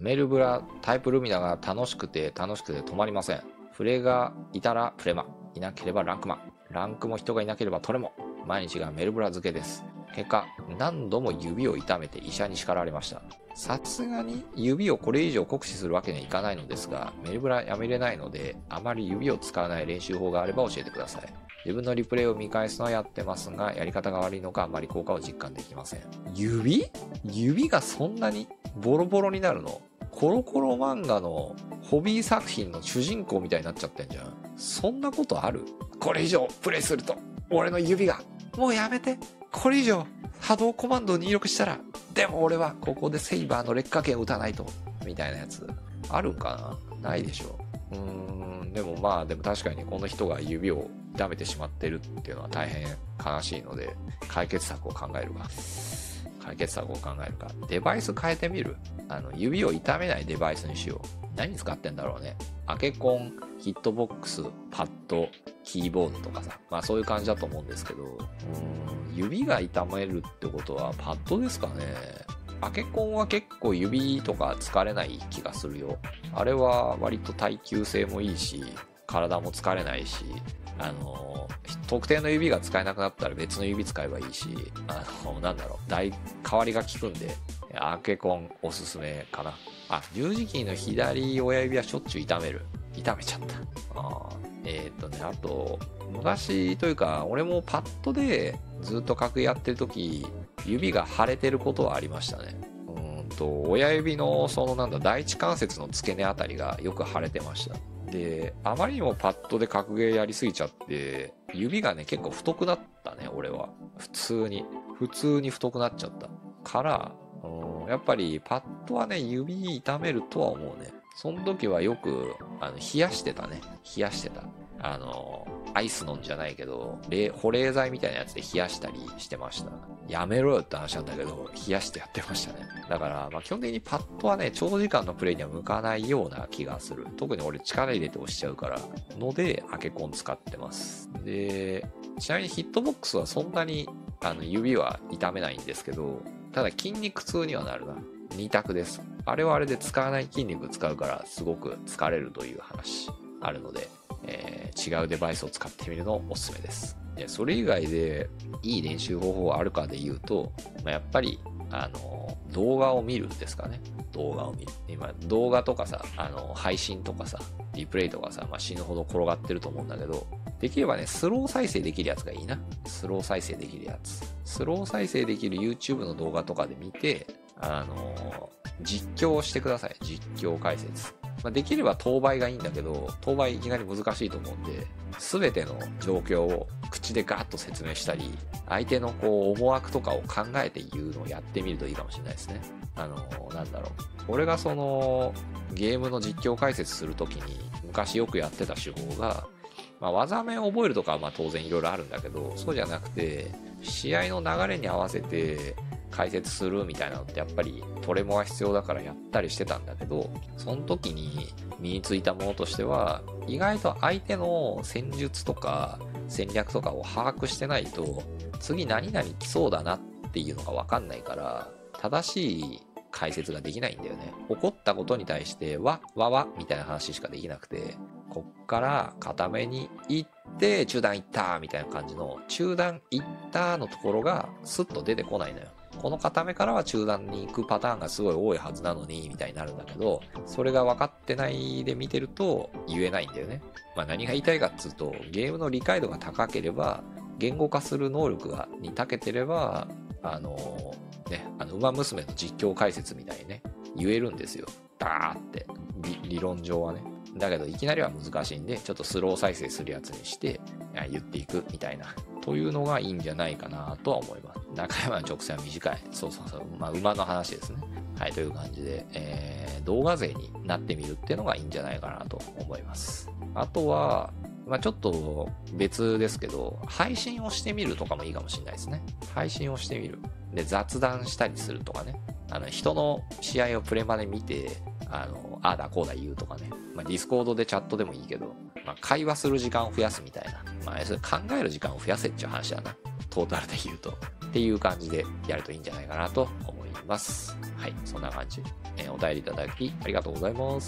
メルブラタイプルミナが楽しくて楽しくて止まりません。フレがいたらプレマ。いなければランクマ。ランクも人がいなければトレモ。毎日がメルブラ漬けです。結果、何度も指を痛めて医者に叱られました。さすがに指をこれ以上酷使するわけにはいかないのですが、メルブラやめれないので、あまり指を使わない練習法があれば教えてください。自分のリプレイを見返すのはやってますが、やり方が悪いのかあまり効果を実感できません。指？指がそんなにボロボロになるの？コロコロ漫画のホビー作品の主人公みたいになっちゃってんじゃん。そんなことある？これ以上プレイすると、俺の指が、もうやめて。これ以上波動コマンドを入力したら、でも俺はここでセイバーの劣化剣を打たないと、みたいなやつ、あるんかな？ないでしょ。うーん、でもまあ、でも確かにこの人が指を痛めてしまってるっていうのは大変悲しいので、解決策を考えるが。解決策を考えるか。デバイス変えてみるあの、指を痛めないデバイスにしよう。何使ってんだろうね。アケコン、ヒットボックス、パッド、キーボードとかさ。まあそういう感じだと思うんですけど、うん、指が痛めるってことはパッドですかね。アケコンは結構指とか疲れない気がするよ。あれは割と耐久性もいいし、体も疲れないし、あの、特定の指が使えなくなったら別の指使えばいいし、あの、なんだろう、代わりが効くんで、アーケコンおすすめかな。あ、十字キーの左親指はしょっちゅう痛める。痛めちゃった。あえー、っとね、あと、昔というか、俺もパッドでずっと格やってる時、指が腫れてることはありましたね。うんと、親指のそのなんだ、第一関節の付け根あたりがよく腫れてました。で、あまりにもパッドで格ゲーやりすぎちゃって、指がね、結構太くなったね、俺は。普通に。普通に太くなっちゃった。から、うん、やっぱりパッドはね、指痛めるとは思うね。その時はよく、あの、冷やしてたね。冷やしてた。あの、アイス飲んじゃないけど、保冷剤みたいなやつで冷やしたりしてました。やめろよって話なんだけど、冷やしてやってましたね。だから、まあ基本的にパッドはね、長時間のプレイには向かないような気がする。特に俺力入れて押しちゃうから、ので、アケコン使ってます。で、ちなみにヒットボックスはそんなに、あの、指は痛めないんですけど、ただ筋肉痛にはなるな。2択です。あれはあれで使わない筋肉使うからすごく疲れるという話あるので、えー、違うデバイスを使ってみるのおすすめです。でそれ以外でいい練習方法あるかで言うと、まあ、やっぱりあの動画を見るんですかね。動画を見る。今、動画とかさ、あの配信とかさ、リプレイとかさ、まあ、死ぬほど転がってると思うんだけど、できればね、スロー再生できるやつがいいな。スロー再生できるやつ。スロー再生できる YouTube の動画とかで見て、あの実況をしてください。実況解説。まあ、できれば当倍がいいんだけど、当倍いきなり難しいと思うんで、すべての状況を口でガーッと説明したり、相手のこう思惑とかを考えて言うのをやってみるといいかもしれないですね。あの、なんだろう。俺がその、ゲームの実況解説するときに、昔よくやってた手法が、まあ、技名を覚えるとかはまあ当然いろいろあるんだけど、そうじゃなくて、試合の流れに合わせて、解説するみたいなのってやっぱりトレモが必要だからやったりしてたんだけど、その時に身についたものとしては、意外と相手の戦術とか戦略とかを把握してないと、次何々来そうだなっていうのがわかんないから、正しい解説ができないんだよね。起こったことに対して、わ、わわ、みたいな話しかできなくて、こっから固めに行って、中段行ったみたいな感じの、中段行ったのところがスッと出てこないのよ。この固めからは中段に行くパターンがすごい多いはずなのに、みたいになるんだけど、それが分かってないで見てると言えないんだよね。まあ何が言いたいかっつうと、ゲームの理解度が高ければ、言語化する能力がに長けてれば、あの、ね、あの、馬娘の実況解説みたいにね、言えるんですよ。ダーって。理論上はね。だけど、いきなりは難しいんで、ちょっとスロー再生するやつにして、言っていくみたいなというのがいいんじゃないかなとは思います。中山の直線は短い。そうそうそう。まあ、馬の話ですね。はい、という感じで、えー、動画勢になってみるっていうのがいいんじゃないかなと思います。あとは、まあ、ちょっと別ですけど、配信をしてみるとかもいいかもしれないですね。配信をしてみる。で、雑談したりするとかね。あの、人の試合をプレマで見て、あの、ああだこうだ言うとかね。まあ、ディスコードでチャットでもいいけど、まあ、会話する時間を増やすみたいな。まあ、それ考える時間を増やせっていう話だな。トータルで言うと。っていう感じでやるといいんじゃないかなと思います。はい、そんな感じ。えーお便りいただきありがとうございます。